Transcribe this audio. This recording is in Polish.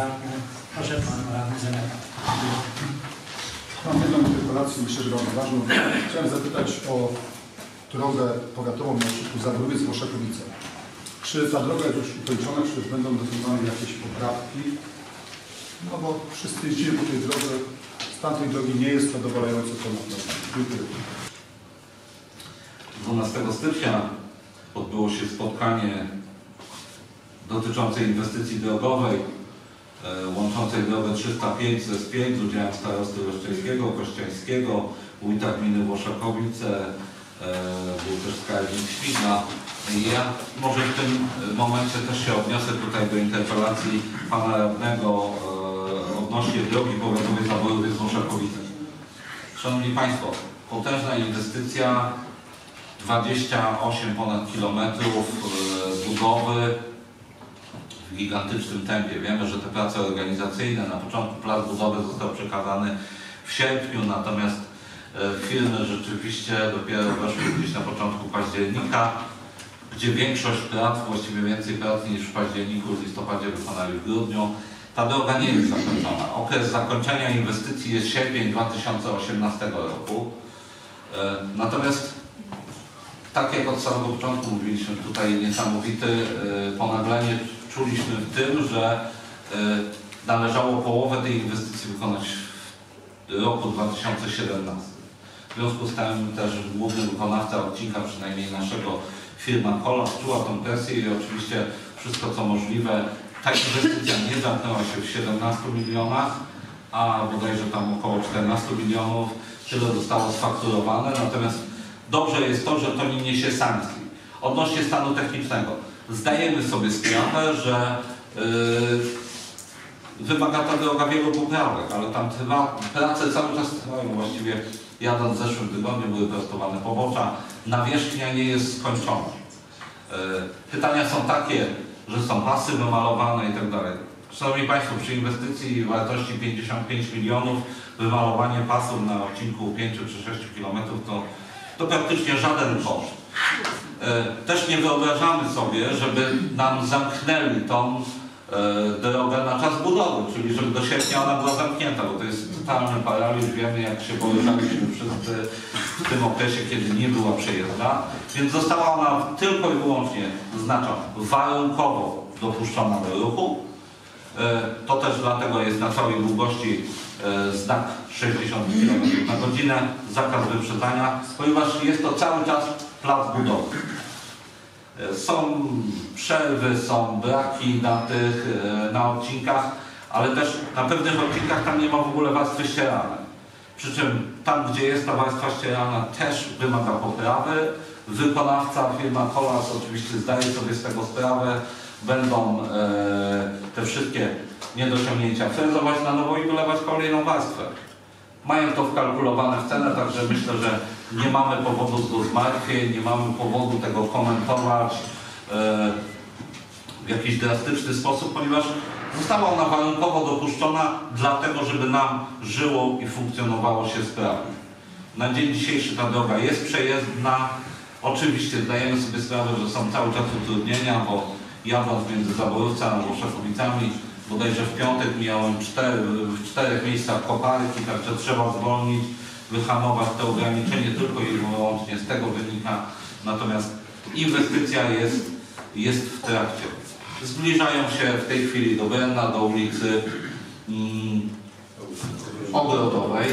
radny. Proszę Pan Radny Zeneka. Mam jedną interpelację, myślę, że bardzo ważną. Chciałem zapytać o drogę powiatową na odcinku Zabrowiec-Woszakowice. Czy ta droga jest już ukończona, czy też będą dokonywane jakieś poprawki? No bo wszyscy jeździmy po tej drodze. Stan tej drogi nie jest zadowalający to na pewno. Dziękuję. 12 stycznia odbyło się spotkanie dotyczące inwestycji drogowej łączącej drogę 305 ze Spień z udziałem starosty Leszczyńskiego, Kościańskiego, wójta gminy Włoszakowice, e, był też skarbnik Świdna. I Ja może w tym momencie też się odniosę tutaj do interpelacji pana radnego e, odnośnie drogi powiatowej Zaborowiec Włoszakowice. Szanowni Państwo, potężna inwestycja 28 ponad kilometrów e, budowy w gigantycznym tempie. Wiemy, że te prace organizacyjne, na początku plac budowy został przekazany w sierpniu, natomiast e, firmy rzeczywiście dopiero weszły gdzieś na początku października, gdzie większość prac, właściwie więcej prac niż w październiku, w listopadzie wykonali w grudniu. Ta droga nie jest zakończona. Okres zakończenia inwestycji jest sierpień 2018 roku. E, Natomiast tak jak od samego początku mówiliśmy, tutaj niesamowite ponaglenie czuliśmy w tym, że e, należało połowę tej inwestycji wykonać w roku 2017. W związku z tym też główny wykonawca odcinka, przynajmniej naszego firma Kola, czuła tą presję i oczywiście wszystko co możliwe. Ta inwestycja nie zamknęła się w 17 milionach, a bodajże tam około 14 milionów. Tyle zostało sfakturowane, natomiast Dobrze jest to, że to nie niesie sankcji. Odnośnie stanu technicznego. Zdajemy sobie sprawę, że yy, wymaga ta droga wielu poprawek, ale tam trwa, prace cały czas trwają. Właściwie jadąc w zeszłym tygodniu były prostowane pobocza. Nawierzchnia nie jest skończona. Yy, pytania są takie, że są pasy wymalowane i tak dalej. Szanowni Państwo, przy inwestycji wartości 55 milionów wymalowanie pasów na odcinku 5 czy 6 kilometrów to to praktycznie żaden koszt. E, Też nie wyobrażamy sobie, żeby nam zamknęli tą e, drogę na czas budowy, czyli żeby do sierpnia ona była zamknięta, bo to jest totalny paraliż. Wiemy, jak się borykaliśmy wszyscy w tym okresie, kiedy nie była przejezdna. Więc została ona tylko i wyłącznie, znaczą warunkowo dopuszczona do ruchu. E, To też dlatego jest na całej długości znak 60 km na godzinę, zakaz wyprzedzania, ponieważ jest to cały czas plac budowy. Są przerwy, są braki na tych, e, na odcinkach, ale też na pewnych odcinkach tam nie ma w ogóle warstwy ścieralnej. Przy czym tam, gdzie jest ta warstwa ścieralna, też wymaga poprawy. Wykonawca, firma Kolas oczywiście zdaje sobie z tego sprawę. Będą e, te wszystkie niedociągnięcia frezować na nowo i wylewać kolejną warstwę. Mają to wkalkulowane w cenę, także myślę, że nie mamy powodu do zmartwień, nie mamy powodu tego komentować e, w jakiś drastyczny sposób, ponieważ została ona warunkowo dopuszczona dlatego, żeby nam żyło i funkcjonowało się sprawnie. Na dzień dzisiejszy ta droga jest przejezdna. Oczywiście zdajemy sobie sprawę, że są cały czas utrudnienia, bo jadąc między Zaborówcami a Włoszakowicami, bodajże w piątek miałem cztery, w czterech miejscach koparki, także trzeba zwolnić, wyhamować to ograniczenie tylko i wyłącznie z tego wynika. Natomiast inwestycja jest, jest w trakcie. Zbliżają się w tej chwili do Brenna, do ulicy mm, Ogrodowej.